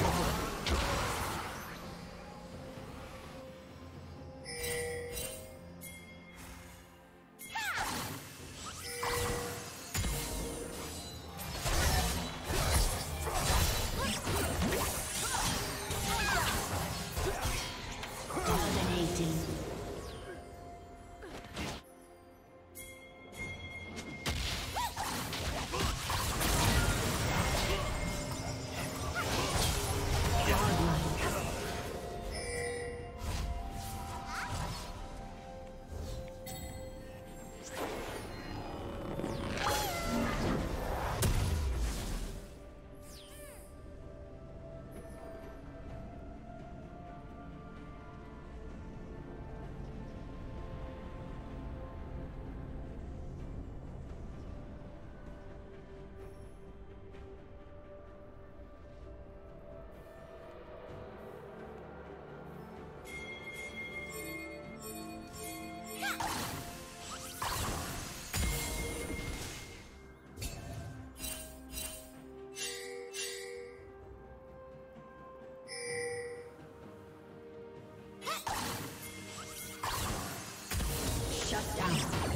Ugh. Team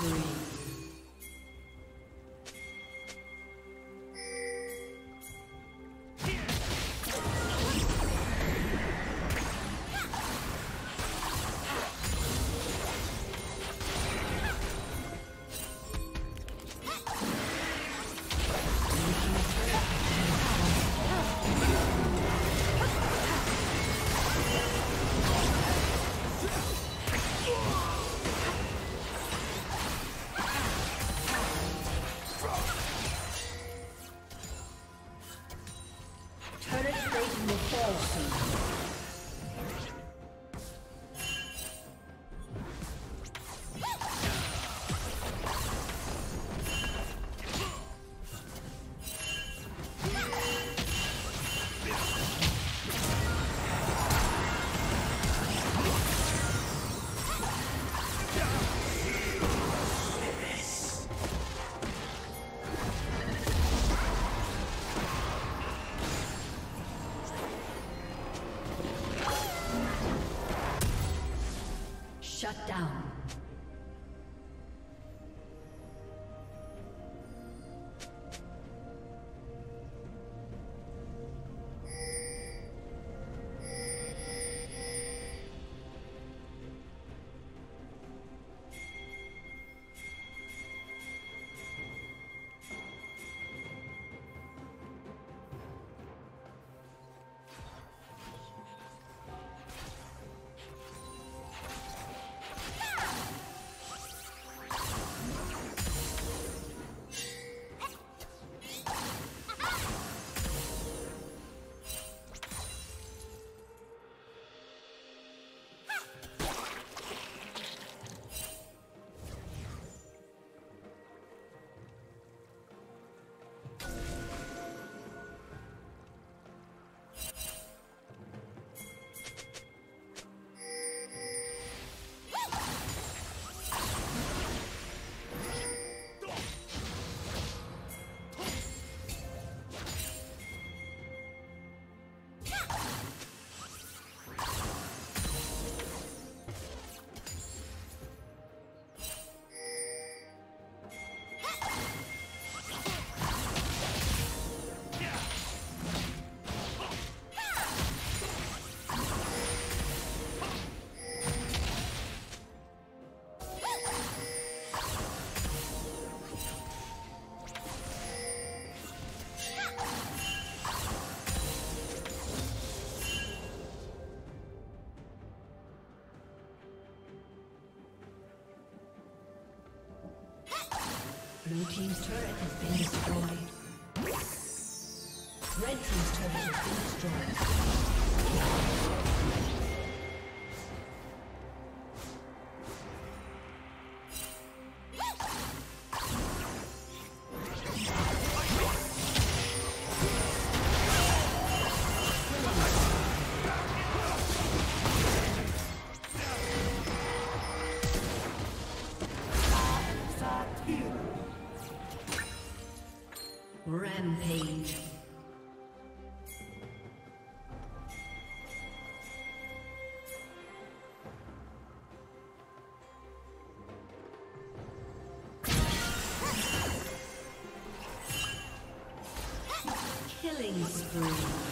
Blue. Shut down. Killing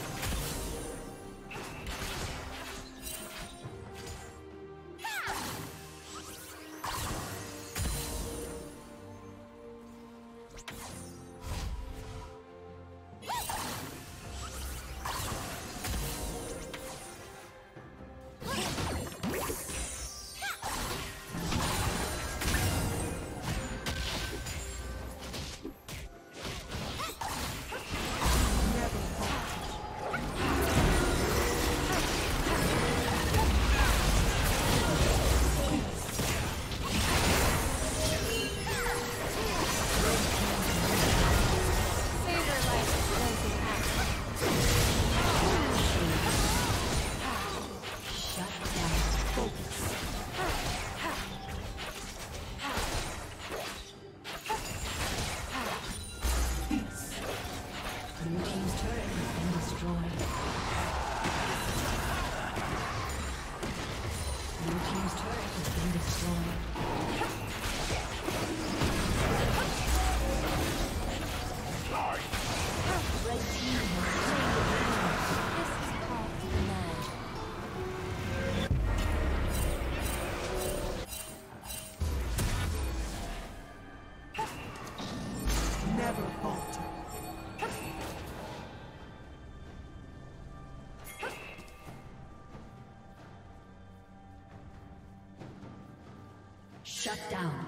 Shut down.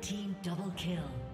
Team double kill.